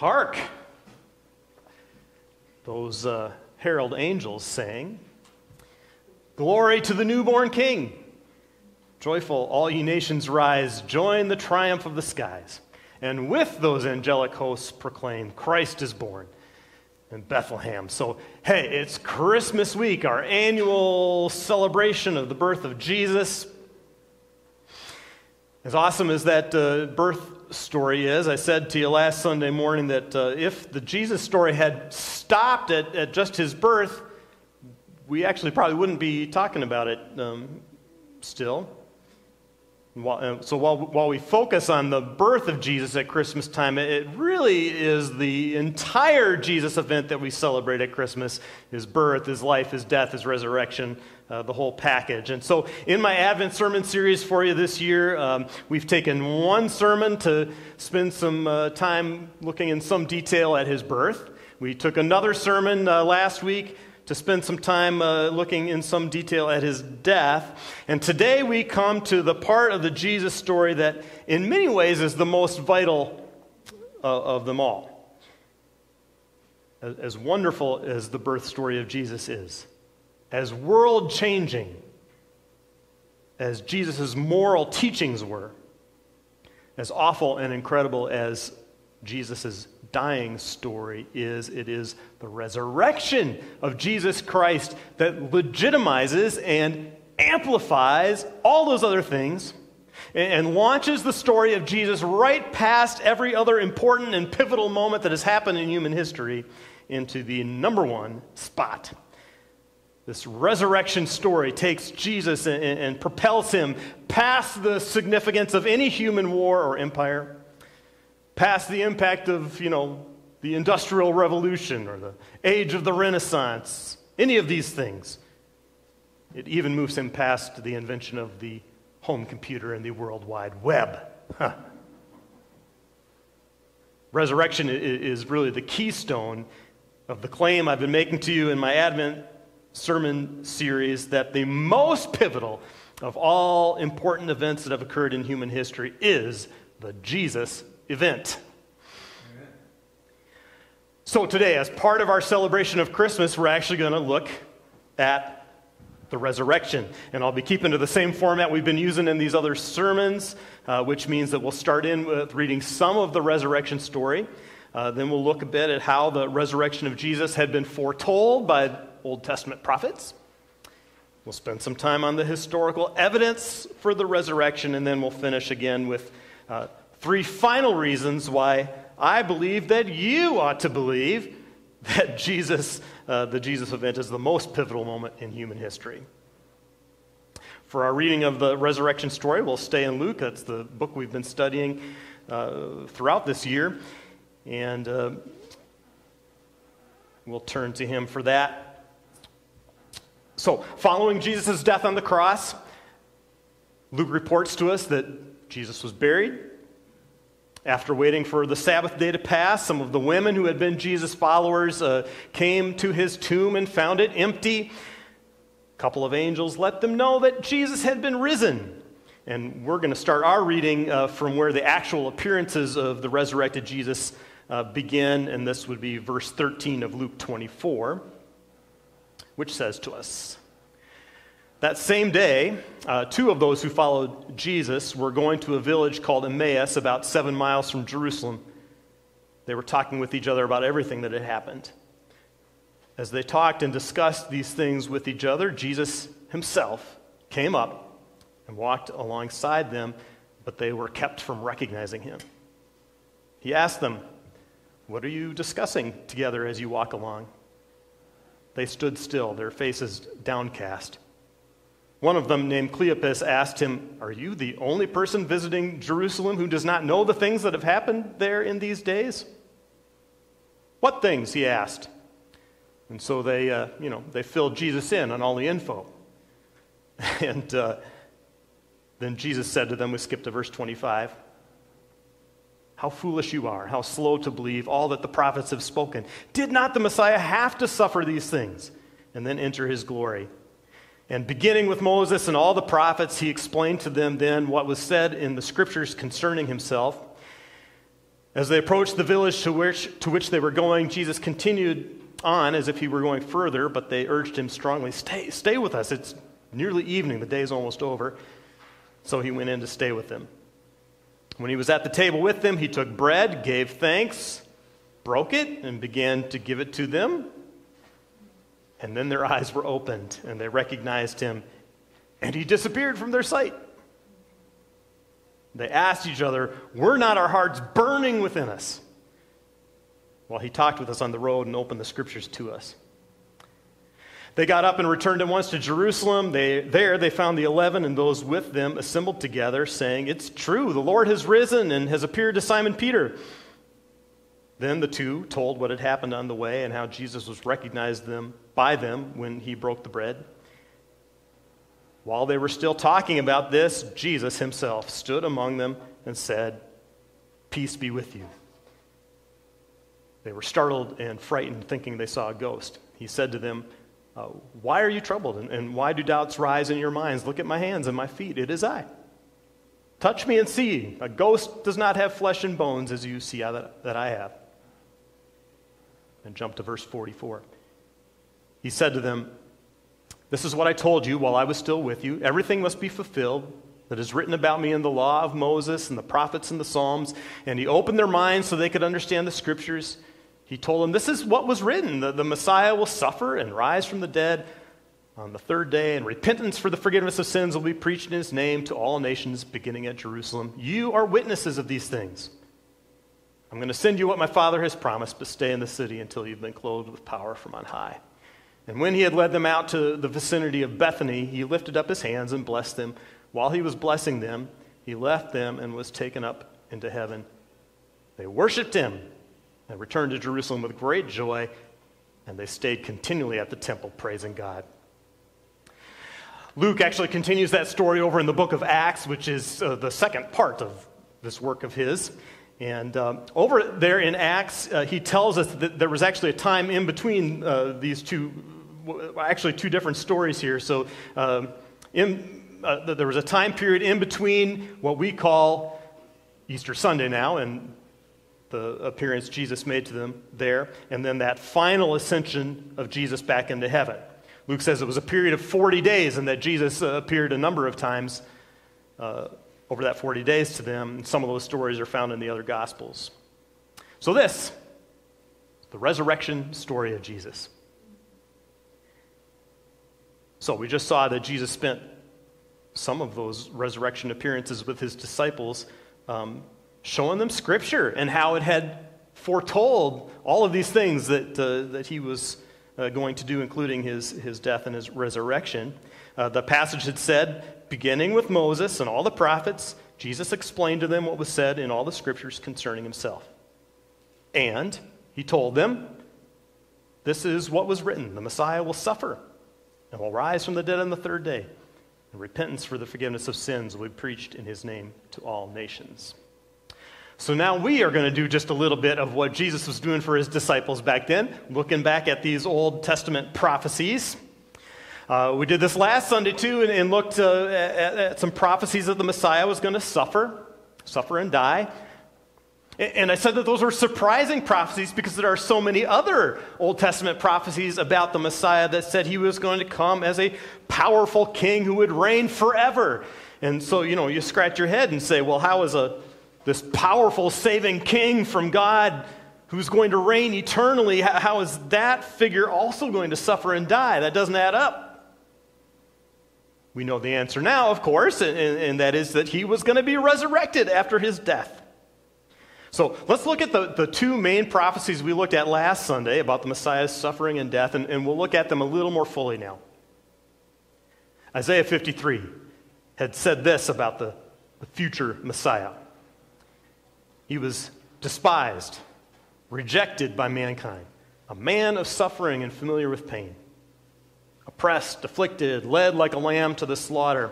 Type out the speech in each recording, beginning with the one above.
Hark! Those uh, herald angels sang, Glory to the newborn King! Joyful, all ye nations rise, join the triumph of the skies. And with those angelic hosts proclaim, Christ is born in Bethlehem. So, hey, it's Christmas week, our annual celebration of the birth of Jesus. As awesome as that uh, birth story is, I said to you last Sunday morning that uh, if the Jesus story had stopped at, at just his birth, we actually probably wouldn't be talking about it um, still. Uh, so while, while we focus on the birth of Jesus at Christmas time, it really is the entire Jesus event that we celebrate at Christmas his birth, his life, his death, his resurrection, uh, the whole package. And so in my Advent sermon series for you this year, um, we've taken one sermon to spend some uh, time looking in some detail at his birth. We took another sermon uh, last week to spend some time uh, looking in some detail at his death. And today we come to the part of the Jesus story that, in many ways, is the most vital uh, of them all. As, as wonderful as the birth story of Jesus is, as world changing as Jesus' moral teachings were, as awful and incredible as Jesus' dying story is it is the resurrection of Jesus Christ that legitimizes and amplifies all those other things and launches the story of Jesus right past every other important and pivotal moment that has happened in human history into the number one spot. This resurrection story takes Jesus and, and, propels him past the significance of any human war or empire past the impact of, you know, the Industrial Revolution or the age of the Renaissance, any of these things. It even moves him past the invention of the home computer and the World Wide Web. Huh. Resurrection is really the keystone of the claim I've been making to you in my Advent sermon series that the most pivotal of all important events that have occurred in human history is the Jesus event. So, today, as part of our celebration of Christmas, we're actually going to look at the resurrection. And I'll be keeping to the same format we've been using in these other sermons, uh, which means that we'll start in with reading some of the resurrection story. Uh, then we'll look a bit at how the resurrection of Jesus had been foretold by Old Testament prophets. We'll spend some time on the historical evidence for the resurrection, and then we'll finish again with uh, three final reasons why I believe that you ought to believe that Jesus, uh, the Jesus event, is the most pivotal moment in human history. For our reading of the resurrection story, we'll stay in Luke. That's the book we've been studying uh, throughout this year. And uh, we'll turn to him for that. So, following Jesus' death on the cross, Luke reports to us that Jesus was buried, after waiting for the Sabbath day to pass, some of the women who had been Jesus' followers uh, came to his tomb and found it empty. A couple of angels let them know that Jesus had been risen. And we're going to start our reading uh, from where the actual appearances of the resurrected Jesus uh, begin, and this would be verse 13 of Luke 24, which says to us that same day, uh, two of those who followed Jesus were going to a village called Emmaus, about seven miles from Jerusalem. They were talking with each other about everything that had happened. As they talked and discussed these things with each other, Jesus himself came up and walked alongside them, but they were kept from recognizing him. He asked them, What are you discussing together as you walk along? They stood still, their faces downcast. One of them, named Cleopas, asked him, Are you the only person visiting Jerusalem who does not know the things that have happened there in these days? What things? he asked. And so they, uh, you know, they filled Jesus in on all the info. and uh, then Jesus said to them, we skip to verse 25, How foolish you are, how slow to believe all that the prophets have spoken. Did not the Messiah have to suffer these things and then enter his glory? And beginning with Moses and all the prophets, he explained to them then what was said in the scriptures concerning himself. As they approached the village to which, to which they were going, Jesus continued on as if he were going further, but they urged him strongly, Stay, stay with us. It's nearly evening. The day's almost over. So he went in to stay with them. When he was at the table with them, he took bread, gave thanks, broke it, and began to give it to them. And then their eyes were opened, and they recognized him, and he disappeared from their sight. They asked each other, Were not our hearts burning within us? While he talked with us on the road and opened the scriptures to us. They got up and returned at once to Jerusalem. They, there they found the eleven and those with them assembled together, saying, It's true, the Lord has risen and has appeared to Simon Peter. Then the two told what had happened on the way and how Jesus was recognized them, by them when he broke the bread. While they were still talking about this, Jesus himself stood among them and said, Peace be with you. They were startled and frightened, thinking they saw a ghost. He said to them, uh, Why are you troubled? And, and why do doubts rise in your minds? Look at my hands and my feet. It is I. Touch me and see. A ghost does not have flesh and bones as you see that, that I have. And jump to verse 44. He said to them, this is what I told you while I was still with you. Everything must be fulfilled that is written about me in the law of Moses and the prophets and the Psalms. And he opened their minds so they could understand the scriptures. He told them, This is what was written the, the Messiah will suffer and rise from the dead on the third day, and repentance for the forgiveness of sins will be preached in his name to all nations, beginning at Jerusalem. You are witnesses of these things. I'm going to send you what my Father has promised, but stay in the city until you've been clothed with power from on high. And when he had led them out to the vicinity of Bethany, he lifted up his hands and blessed them. While he was blessing them, he left them and was taken up into heaven. They worshiped him and returned to Jerusalem with great joy, and they stayed continually at the temple praising God. Luke actually continues that story over in the book of Acts, which is uh, the second part of this work of his. And um, over there in Acts, uh, he tells us that there was actually a time in between uh, these two, actually, two different stories here. So, um, in, uh, there was a time period in between what we call Easter Sunday now and the appearance Jesus made to them there, and then that final ascension of Jesus back into heaven. Luke says it was a period of 40 days and that Jesus uh, appeared a number of times uh, over that 40 days to them. Some of those stories are found in the other Gospels. So, this, the resurrection story of Jesus. So, we just saw that Jesus spent some of those resurrection appearances with his disciples, um, showing them Scripture and how it had foretold all of these things that, uh, that he was uh, going to do, including his, his death and his resurrection. Uh, the passage had said, beginning with Moses and all the prophets, Jesus explained to them what was said in all the scriptures concerning himself. And he told them, This is what was written the Messiah will suffer and will rise from the dead on the third day. And repentance for the forgiveness of sins will be preached in his name to all nations. So now we are going to do just a little bit of what Jesus was doing for his disciples back then, looking back at these Old Testament prophecies. Uh, we did this last Sunday too and, and looked uh, at, at, some prophecies that the Messiah was going to suffer, suffer and die. And, and I said that those were surprising prophecies because there are so many other Old Testament prophecies about the Messiah that said he was going to come as a powerful king who would reign forever. And so, you know, you scratch your head and say, well, how is a, this powerful saving king from God who's going to reign eternally, how is that figure also going to suffer and die? That doesn't add up. We know the answer now, of course, and, and that is that he was going to be resurrected after his death. So let's look at the, the two main prophecies we looked at last Sunday about the Messiah's suffering and death, and, and we'll look at them a little more fully now. Isaiah 53 had said this about the, the future Messiah He was despised, rejected by mankind, a man of suffering and familiar with pain oppressed, afflicted, led like a lamb to the slaughter.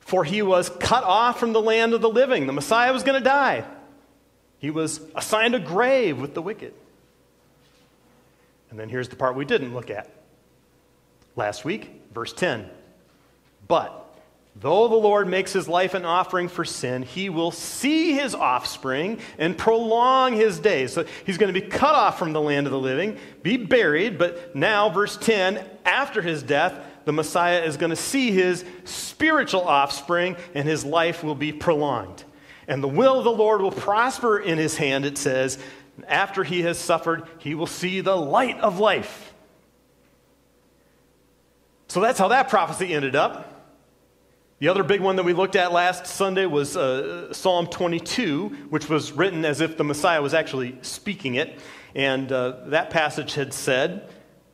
For he was cut off from the land of the living. The Messiah was going to die. He was assigned a grave with the wicked. And then here's the part we didn't look at last week, verse 10. But Though the Lord makes his life an offering for sin, he will see his offspring and prolong his days. So he's going to be cut off from the land of the living, be buried, but now, verse 10, after his death, the Messiah is going to see his spiritual offspring and his life will be prolonged. And the will of the Lord will prosper in his hand, it says. After he has suffered, he will see the light of life. So that's how that prophecy ended up. The other big one that we looked at last Sunday was uh, Psalm 22, which was written as if the Messiah was actually speaking it. And uh, that passage had said,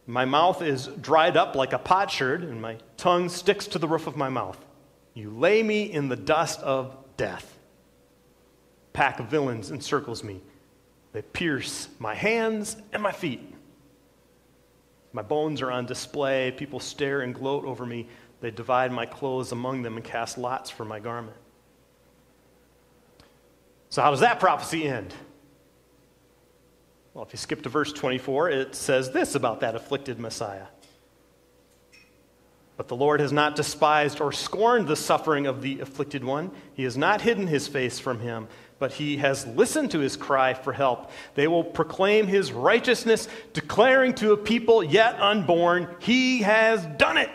My mouth is dried up like a potsherd, and my tongue sticks to the roof of my mouth. You lay me in the dust of death. Pack of villains encircles me. They pierce my hands and my feet. My bones are on display. People stare and gloat over me. They divide my clothes among them and cast lots for my garment. So, how does that prophecy end? Well, if you skip to verse 24, it says this about that afflicted Messiah. But the Lord has not despised or scorned the suffering of the afflicted one. He has not hidden his face from him, but he has listened to his cry for help. They will proclaim his righteousness, declaring to a people yet unborn, He has done it.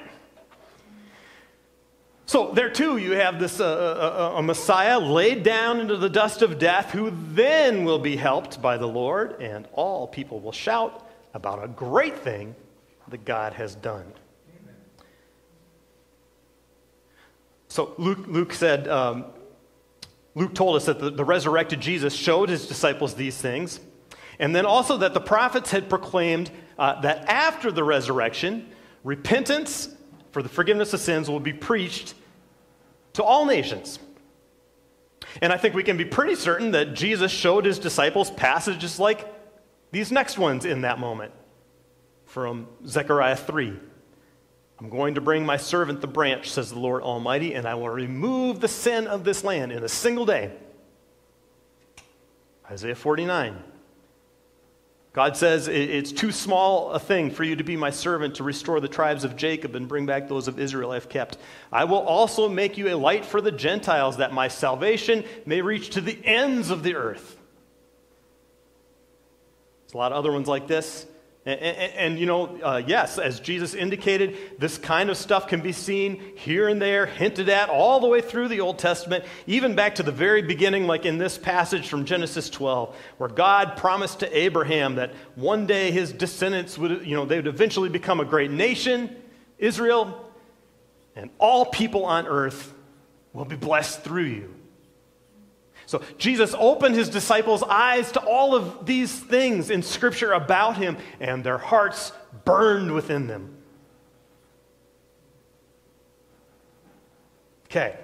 So, there too, you have this uh, uh, uh, a Messiah laid down into the dust of death, who then will be helped by the Lord, and all people will shout about a great thing that God has done. Amen. So, Luke, Luke said, um, Luke told us that the, the resurrected Jesus showed his disciples these things, and then also that the prophets had proclaimed uh, that after the resurrection, repentance for the forgiveness of sins will be preached to all nations. And I think we can be pretty certain that Jesus showed his disciples passages like these next ones in that moment from Zechariah 3. I'm going to bring my servant the branch, says the Lord Almighty, and I will remove the sin of this land in a single day. Isaiah 49. God says, It's too small a thing for you to be my servant to restore the tribes of Jacob and bring back those of Israel I've kept. I will also make you a light for the Gentiles, that my salvation may reach to the ends of the earth. There's a lot of other ones like this. And, and, and, you know, uh, yes, as Jesus indicated, this kind of stuff can be seen here and there, hinted at all the way through the Old Testament, even back to the very beginning, like in this passage from Genesis 12, where God promised to Abraham that one day his descendants would, you know, they would eventually become a great nation, Israel, and all people on earth will be blessed through you. So Jesus opened his disciples' eyes to all of these things in Scripture about him, and their hearts burned within them. Okay.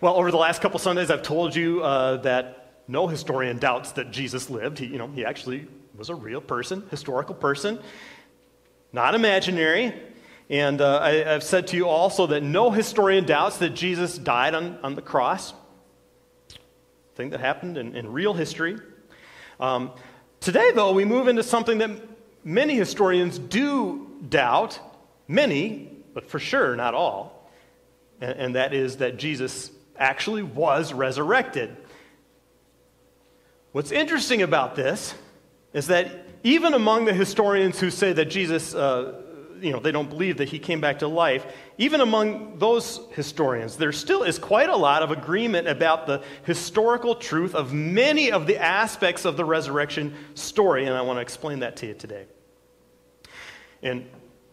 Well, over the last couple Sundays, I've told you uh, that no historian doubts that Jesus lived. He, you know, he actually was a real person, historical person, not imaginary. And uh, I, have said to you also that no historian doubts that Jesus died on, on the cross. Thing that happened in, in real history. Um, today, though, we move into something that many historians do doubt, many, but for sure not all, and, and that is that Jesus actually was resurrected. What's interesting about this is that even among the historians who say that Jesus uh, you know, they don't believe that he came back to life. Even among those historians, there still is quite a lot of agreement about the historical truth of many of the aspects of the resurrection story, and I want to explain that to you today. And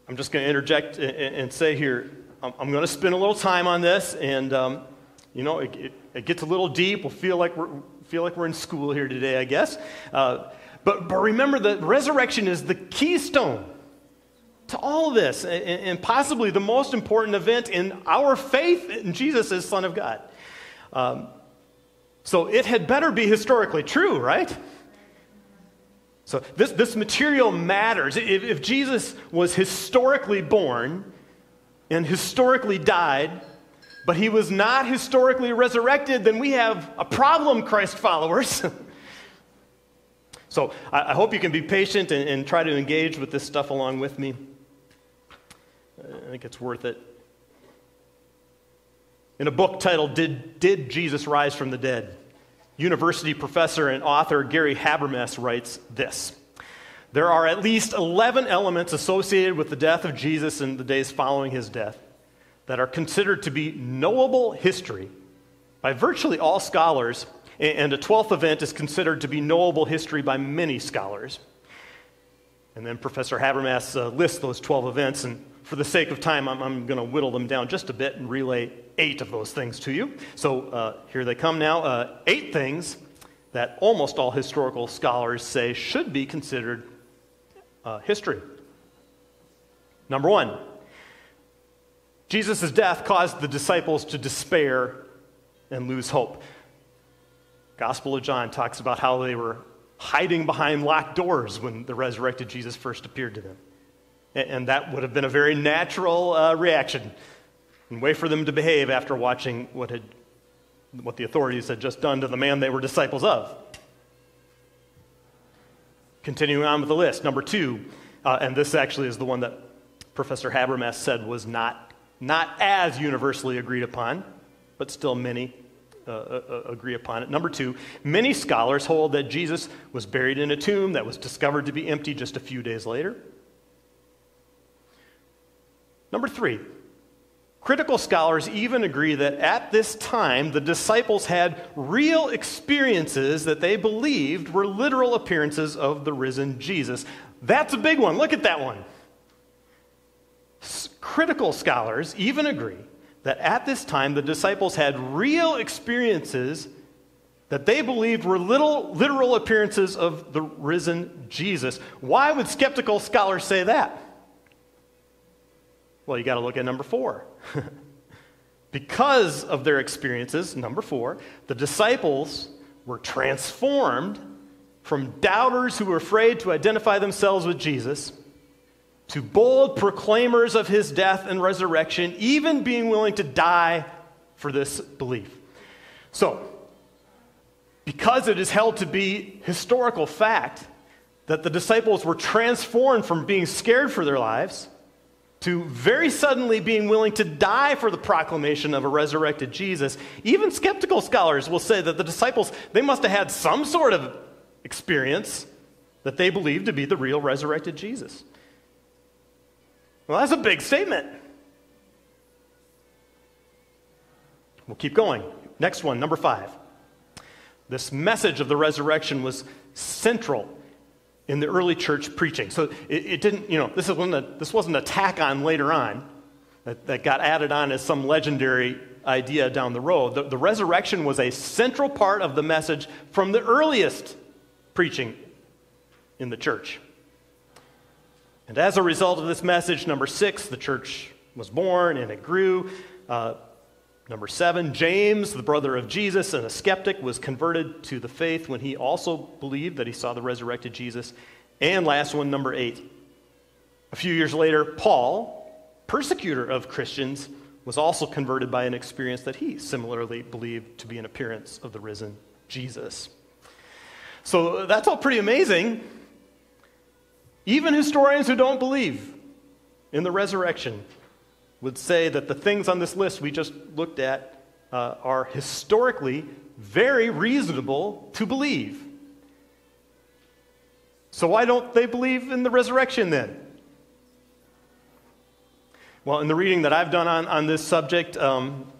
I'm just going to interject and say here, I'm going to spend a little time on this, and um, you know, it, it, it, gets a little deep. We'll feel like we're feel like we're in school here today, I guess. Uh, but but remember that resurrection is the keystone to all this, and possibly the most important event in our faith in Jesus as Son of God. Um, so it had better be historically true, right? So this, this material matters. If, if Jesus was historically born and historically died, but he was not historically resurrected, then we have a problem, Christ followers. so I, I, hope you can be patient and, and try to engage with this stuff along with me. I think it's worth it. in a book titled Did, Did Jesus Rise from the Dead? University professor and author Gary Habermas writes this There are at least 11 elements associated with the death of Jesus and the days following his death that are considered to be knowable history by virtually all scholars, and a 12th event is considered to be knowable history by many scholars. And then Professor Habermas uh, lists those 12 events, and for the sake of time, I'm, I'm going to whittle them down just a bit and relay eight of those things to you. So uh, here they come now. Uh, eight things that almost all historical scholars say should be considered uh, history. Number one, Jesus' death caused the disciples to despair and lose hope. Gospel of John talks about how they were hiding behind locked doors when the resurrected Jesus first appeared to them. And that would have been a very natural uh, reaction and way for them to behave after watching what, had, what the authorities had just done to the man they were disciples of. Continuing on with the list, number two, uh, and this actually is the one that Professor Habermas said was not, not as universally agreed upon, but still many uh, uh, uh agree upon it. Number two, many scholars hold that Jesus was buried in a tomb that was discovered to be empty just a few days later. Number three, critical scholars even agree that at this time the disciples had real experiences that they believed were literal appearances of the risen Jesus. That's a big one. Look at that one. Critical scholars even agree that at this time the disciples had real experiences that they believed were little, literal appearances of the risen Jesus. Why would skeptical scholars say that? Well, you got to look at number four. because of their experiences, number four, the disciples were transformed from doubters who were afraid to identify themselves with Jesus to bold proclaimers of his death and resurrection, even being willing to die for this belief. So, because it is held to be historical fact that the disciples were transformed from being scared for their lives to very suddenly being willing to die for the proclamation of a resurrected Jesus, even skeptical scholars will say that the disciples, they must have had some sort of experience that they believed to be the real resurrected Jesus. Well, that's a big statement. We'll keep going. Next one, number five. This message of the resurrection was central in the early church preaching. So it, it didn't, you know, this, wasn't a, this wasn't a tack on later on that, that got added on as some legendary idea down the road. The, the resurrection was a central part of the message from the earliest preaching in the church. And as a result of this message, number six, the church was born and it grew. Uh, Number seven, James, the brother of Jesus and a skeptic, was converted to the faith when he also believed that he saw the resurrected Jesus. And last one, number eight. A few years later, Paul, persecutor of Christians, was also converted by an experience that he similarly believed to be an appearance of the risen Jesus. So that's all pretty amazing. Even historians who don't believe in the resurrection would say that the things on this list we just looked at uh, are historically very reasonable to believe. So, why don't they believe in the resurrection then? Well, in the reading that I've done on, on this subject, um,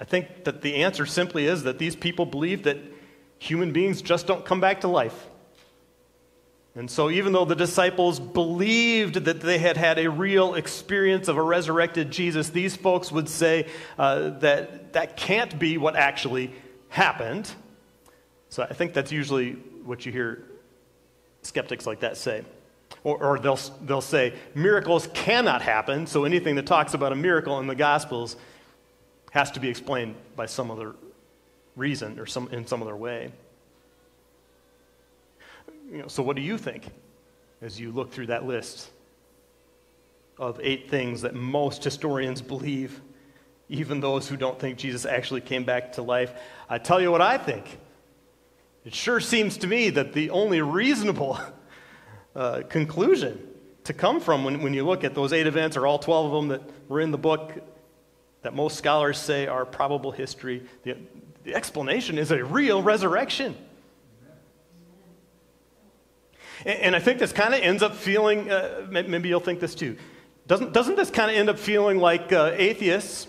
I think that the answer simply is that these people believe that human beings just don't come back to life. And so, even though the disciples believed that they had had a real experience of a resurrected Jesus, these folks would say uh, that that can't be what actually happened. So, I think that's usually what you hear skeptics like that say. Or, or they'll, they'll say, miracles cannot happen, so anything that talks about a miracle in the Gospels has to be explained by some other reason or some, in some other way. You know, so, what do you think as you look through that list of eight things that most historians believe, even those who don't think Jesus actually came back to life? I tell you what I think. It sure seems to me that the only reasonable uh, conclusion to come from when, when you look at those eight events, or all 12 of them that were in the book, that most scholars say are probable history. The, the explanation is a real resurrection. And, I think this kind of ends up feeling, uh, maybe you'll think this too. Doesn't, doesn't this kind of end up feeling like uh, atheists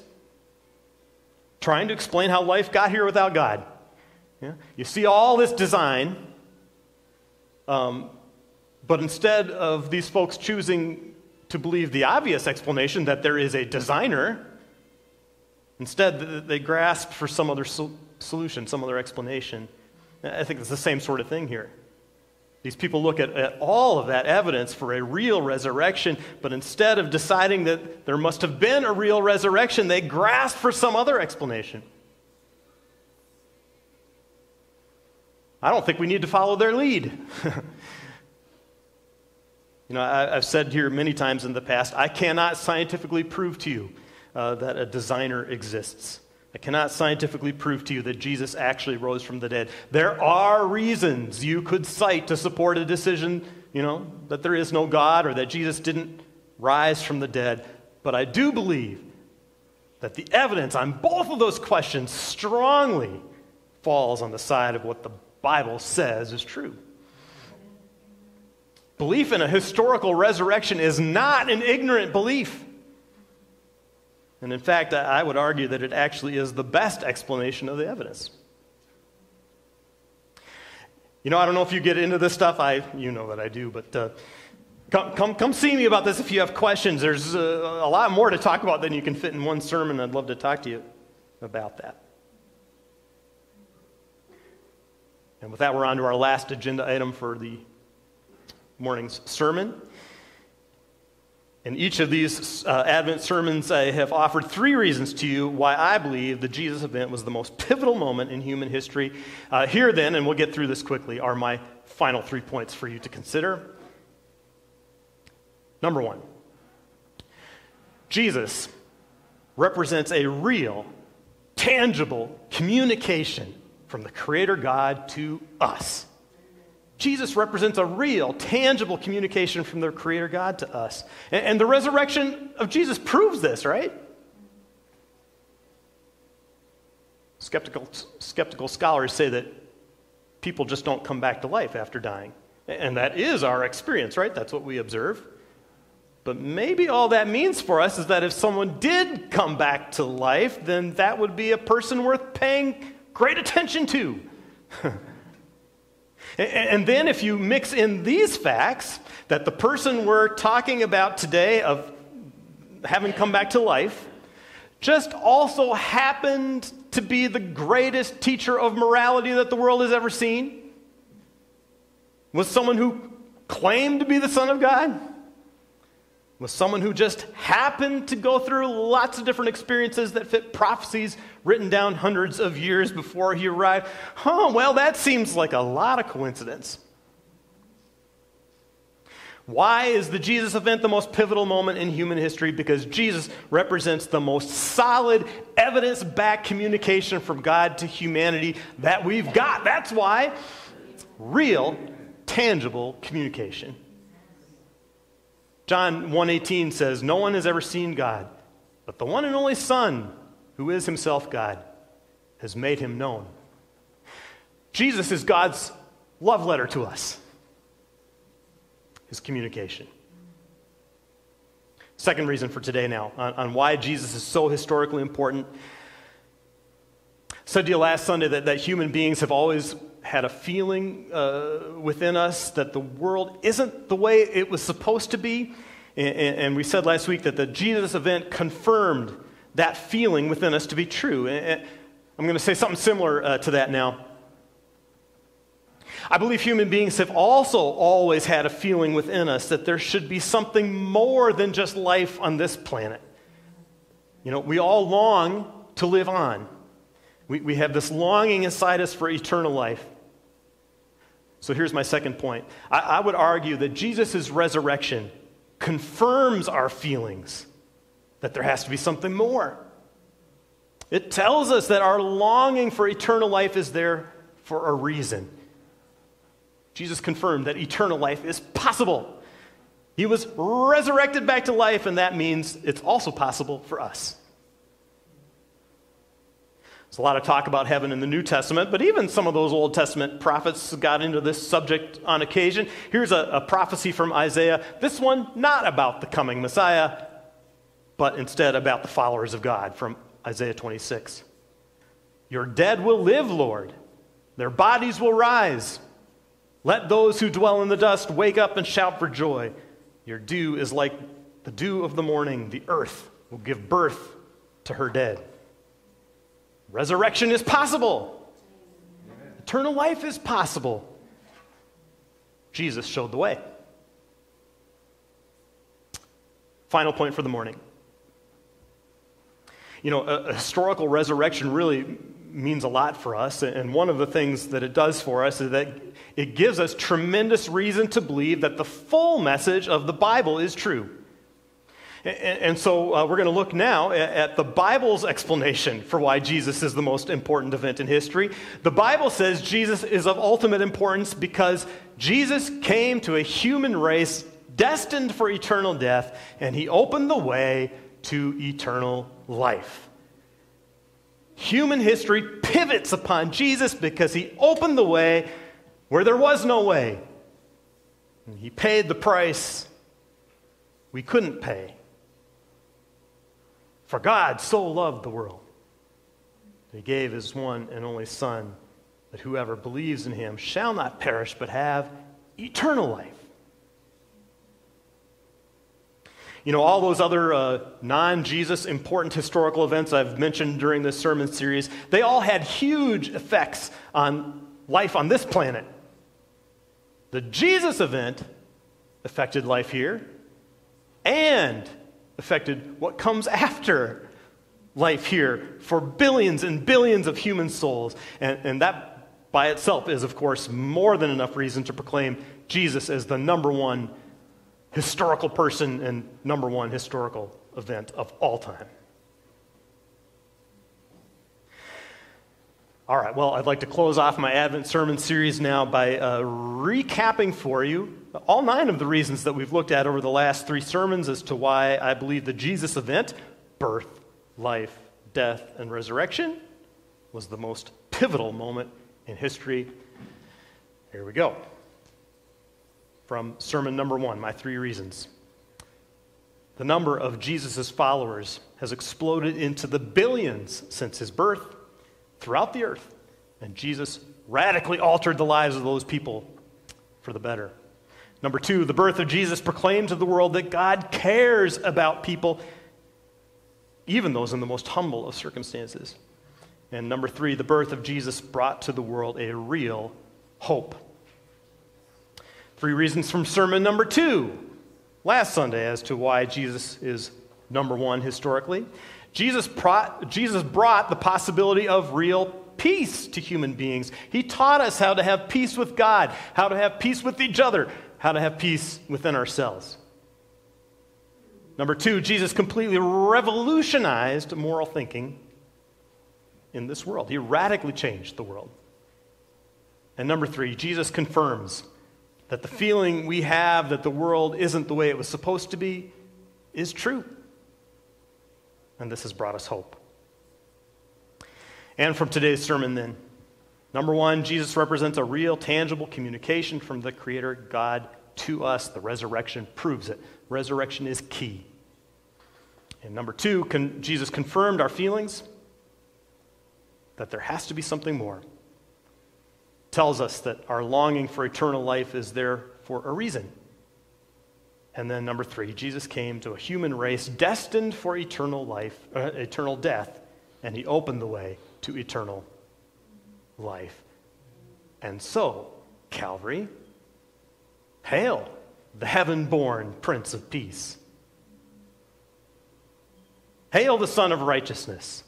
trying to explain how life got here without God? Yeah? You see all this design, um, but instead of these folks choosing to believe the obvious explanation that there is a designer, instead they grasp for some other sol- solution, some other explanation. I think it's the same sort of thing here. These people look at, at, all of that evidence for a real resurrection, but instead of deciding that there must have been a real resurrection, they grasp for some other explanation. I don't think we need to follow their lead. you know, I, have said here many times in the past I cannot scientifically prove to you uh, that a designer exists. I cannot scientifically prove to you that Jesus actually rose from the dead. There are reasons you could cite to support a decision, you know, that there is no God or that Jesus didn't rise from the dead. But I do believe that the evidence on both of those questions strongly falls on the side of what the Bible says is true. Belief in a historical resurrection is not an ignorant belief. And in fact, I would argue that it actually is the best explanation of the evidence. You know, I don't know if you get into this stuff. I, you know that I do, but uh, come, come, come see me about this if you have questions. There's uh, a lot more to talk about than you can fit in one sermon. I'd love to talk to you about that. And with that, we're on to our last agenda item for the morning's sermon. In each of these uh, Advent sermons, I have offered three reasons to you why I believe the Jesus event was the most pivotal moment in human history. Uh, here, then, and we'll get through this quickly, are my final three points for you to consider. Number one Jesus represents a real, tangible communication from the Creator God to us. Jesus represents a real, tangible communication from their Creator God to us. And, and the resurrection of Jesus proves this, right? Skeptical, skeptical scholars say that people just don't come back to life after dying. And that is our experience, right? That's what we observe. But maybe all that means for us is that if someone did come back to life, then that would be a person worth paying great attention to. And then, if you mix in these facts, that the person we're talking about today of having come back to life just also happened to be the greatest teacher of morality that the world has ever seen, was someone who claimed to be the Son of God, was someone who just happened to go through lots of different experiences that fit prophecies written down hundreds of years before he arrived. Huh, well, that seems like a lot of coincidence. Why is the Jesus event the most pivotal moment in human history? Because Jesus represents the most solid, evidence backed communication from God to humanity that we've got. That's why real, tangible communication. John 1:18 says, "No one has ever seen God, but the one and only Son, who is himself God, has made him known." Jesus is God's love letter to us. His communication. Second reason for today now on, on why Jesus is so historically important. said to you last Sunday that, that human beings have always had a feeling uh, within us that the world isn't the way it was supposed to be. And, and, we said last week that the Jesus event confirmed that feeling within us to be true. And I'm going to say something similar uh, to that now. I believe human beings have also always had a feeling within us that there should be something more than just life on this planet. You know, we all long to live on. We, we have this longing inside us for eternal life. So here's my second point. I, I would argue that Jesus' resurrection confirms our feelings that there has to be something more. It tells us that our longing for eternal life is there for a reason. Jesus confirmed that eternal life is possible. He was resurrected back to life, and that means it's also possible for us. There's a lot of talk about heaven in the New Testament, but even some of those Old Testament prophets got into this subject on occasion. Here's a, a prophecy from Isaiah. This one, not about the coming Messiah, but instead about the followers of God from Isaiah 26. Your dead will live, Lord. Their bodies will rise. Let those who dwell in the dust wake up and shout for joy. Your dew is like the dew of the morning. The earth will give birth to her dead. Resurrection is possible. Eternal life is possible. Jesus showed the way. Final point for the morning. You know, a, a historical resurrection really means a lot for us, and one of the things that it does for us is that it gives us tremendous reason to believe that the full message of the Bible is true. And, so uh, we're going to look now at, the Bible's explanation for why Jesus is the most important event in history. The Bible says Jesus is of ultimate importance because Jesus came to a human race destined for eternal death, and he opened the way to eternal life. Human history pivots upon Jesus because he opened the way where there was no way. And he paid the price we couldn't pay. For God so loved the world he gave his one and only Son, that whoever believes in him shall not perish but have eternal life. You know, all those other uh, non Jesus important historical events I've mentioned during this sermon series, they all had huge effects on life on this planet. The Jesus event affected life here and affected what comes after life here for billions and billions of human souls. And, and that by itself is, of course, more than enough reason to proclaim Jesus as the number one historical person and number one historical event of all time. All right, well, I'd like to close off my Advent sermon series now by uh, recapping for you all nine of the reasons that we've looked at over the last three sermons as to why I believe the Jesus event, birth, life, death, and resurrection, was the most pivotal moment in history. Here we go. From sermon number one, my three reasons. The number of Jesus' followers has exploded into the billions since his birth throughout the earth. And Jesus radically altered the lives of those people for the better. Number two, the birth of Jesus proclaimed to the world that God cares about people, even those in the most humble of circumstances. And number three, the birth of Jesus brought to the world a real hope. Three reasons from sermon number two last Sunday as to why Jesus is number one historically. Jesus brought, Jesus brought the possibility of real peace to human beings. He taught us how to have peace with God, how to have peace with each other, how to have peace within ourselves. Number two, Jesus completely revolutionized moral thinking in this world. He radically changed the world. And number three, Jesus confirms that the feeling we have that the world isn't the way it was supposed to be is true and this has brought us hope. And from today's sermon, then, number one, Jesus represents a real, tangible communication from the Creator God to us. The resurrection proves it. Resurrection is key. And number two, con- Jesus confirmed our feelings that there has to be something more. Tells us that our longing for eternal life is there for a reason. And then number three, Jesus came to a human race destined for eternal life, uh, eternal death, and he opened the way to eternal life. And so, Calvary, hail the heaven born Prince of Peace. Hail the Sun of Righteousness,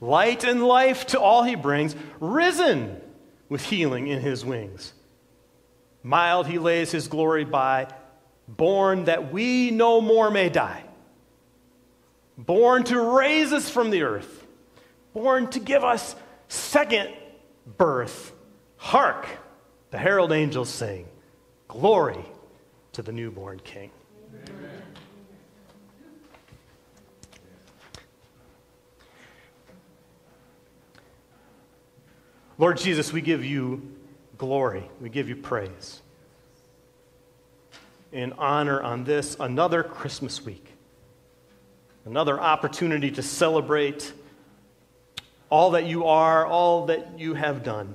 light and life to all he brings, risen with healing in his wings. Mild he lays his glory by born that we no more may die, born to raise us from the earth, born to give us second birth. Hark, the herald angels sing, Glory to the newborn King. Amen. Lord Jesus, we give you glory, we give you praise in honor on this another Christmas week, another opportunity to celebrate all that you are, all that you have done.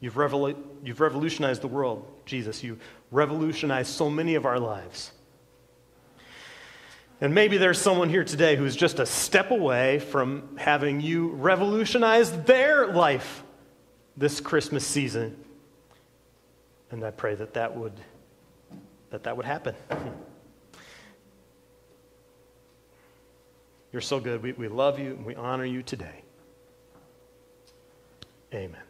You've, revol- you've revolutionized the world, Jesus. You revolutionized so many of our lives. And maybe there's someone here today who's just a step away from having you revolutionize their life this Christmas season. And I pray that that would, that, that would happen. You're so good. We, we love you and we honor you today. Amen.